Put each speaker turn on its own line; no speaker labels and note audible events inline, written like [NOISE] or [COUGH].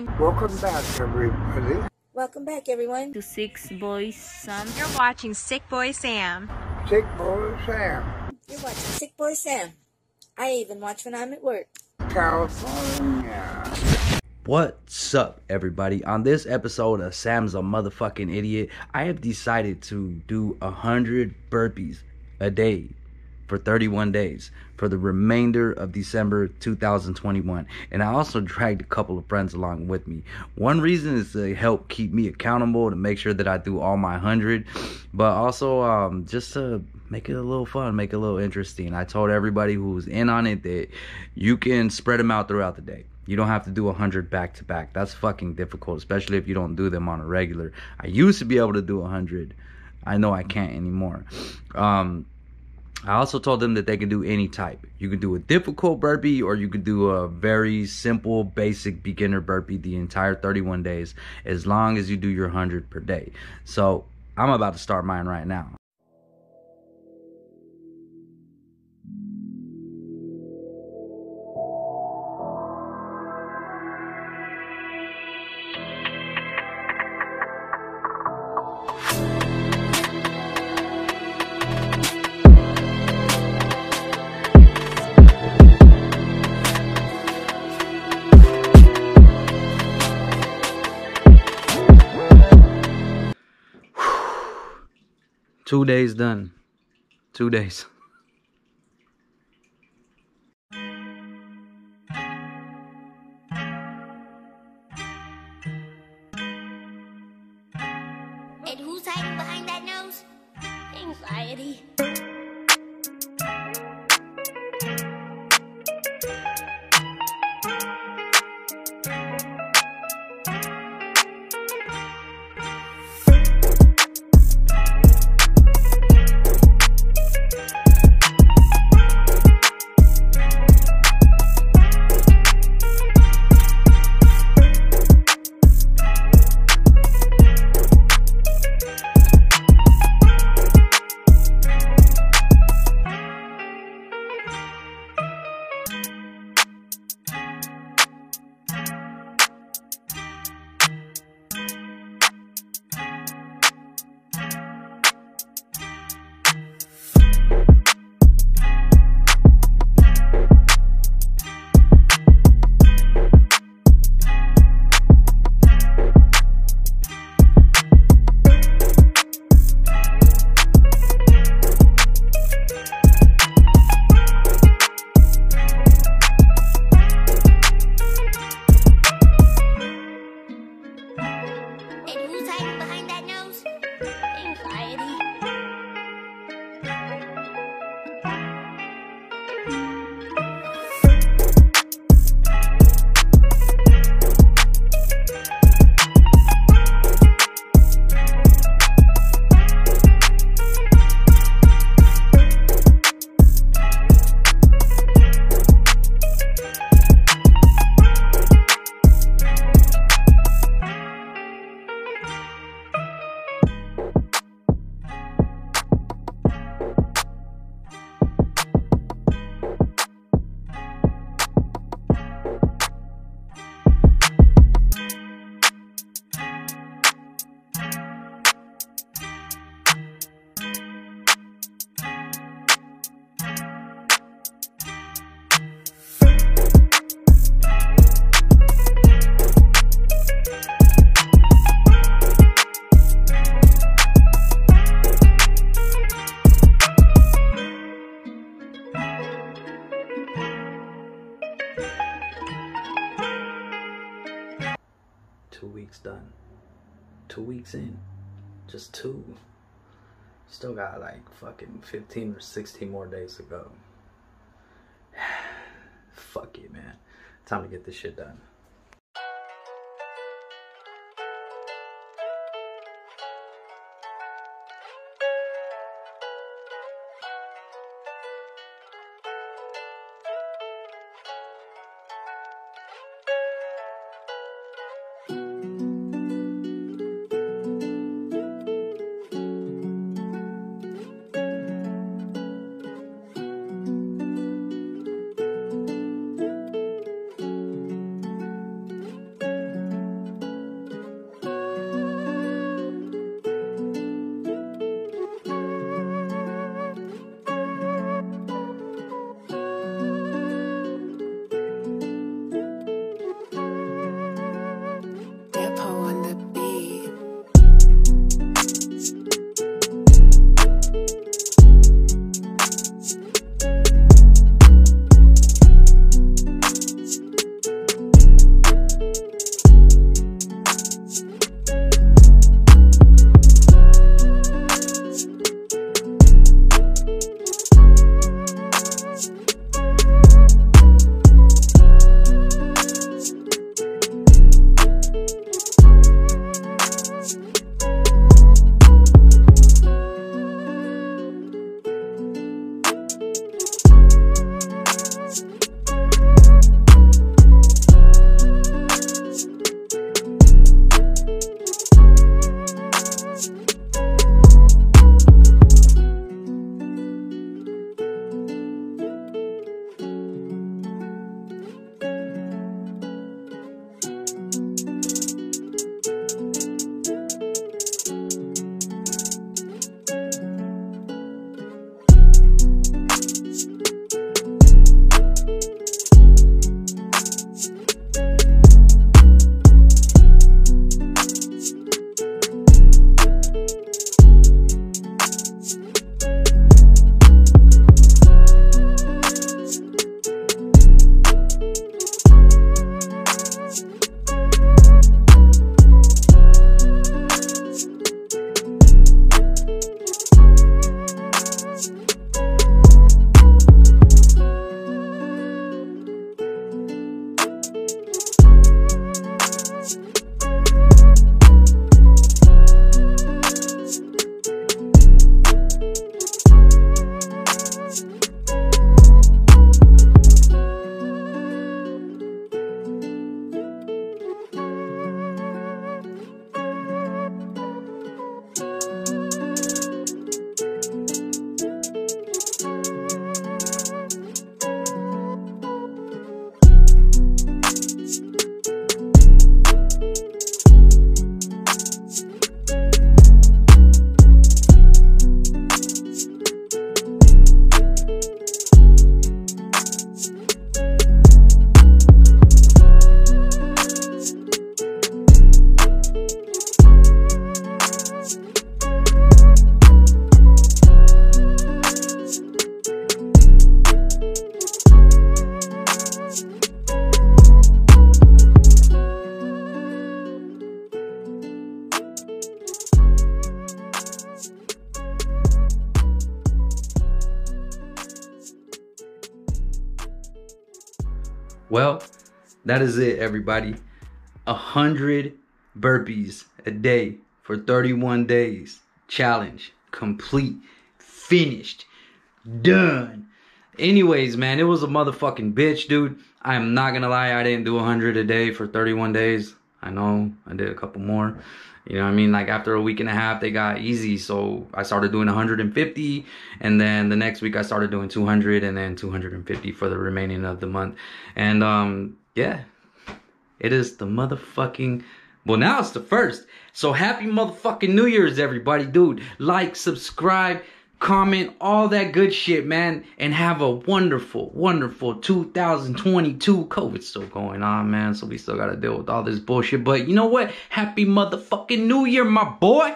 everyone.
Welcome back, everybody.
Welcome back, everyone.
to Sick Boy Sam.
You're watching Sick Boy Sam.
Sick Boy Sam,
You're watching Sick Boy Sam. I even watch when I'm at work.
California.
What's up, everybody? On this episode of Sam's a Motherfucking Idiot, I have decided to do a hundred burpees a day for 31 days for the remainder of December 2021. And I also dragged a couple of friends along with me. One reason is to help keep me accountable to make sure that I do all my hundred, but also um, just to make it a little fun, make it a little interesting. I told everybody who was in on it that you can spread them out throughout the day. You don't have to do 100 back to back. That's fucking difficult, especially if you don't do them on a regular. I used to be able to do 100. I know I can't anymore. Um, I also told them that they can do any type. You can do a difficult burpee or you can do a very simple, basic beginner burpee the entire 31 days as long as you do your 100 per day. So I'm about to start mine right now. Two days done. Two days.
And who's hiding behind that nose? Anxiety.
Two weeks done. Two weeks in. Just two. Still got like fucking 15 or 16 more days to go. [SIGHS] Fuck it, man. Time to get this shit done. Well, that is it, everybody. A hundred burpees a day for 31 days. Challenge complete, finished, done. Anyways, man, it was a motherfucking bitch, dude. I'm not gonna lie, I didn't do 100 a day for 31 days. I know I did a couple more. You know what I mean? Like after a week and a half, they got easy. So I started doing 150. And then the next week I started doing 200 and then 250 for the remaining of the month. And um, yeah, it is the motherfucking, well, now it's the first. So happy motherfucking New Year's, everybody. Dude, like, subscribe, comment, all that good shit, man. And have a wonderful, wonderful 2022. COVID's still going on, man. So we still gotta deal with all this bullshit. But you know what? Happy motherfucking New Year, my boy.